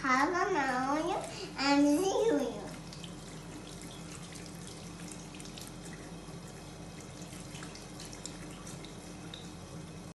好了，然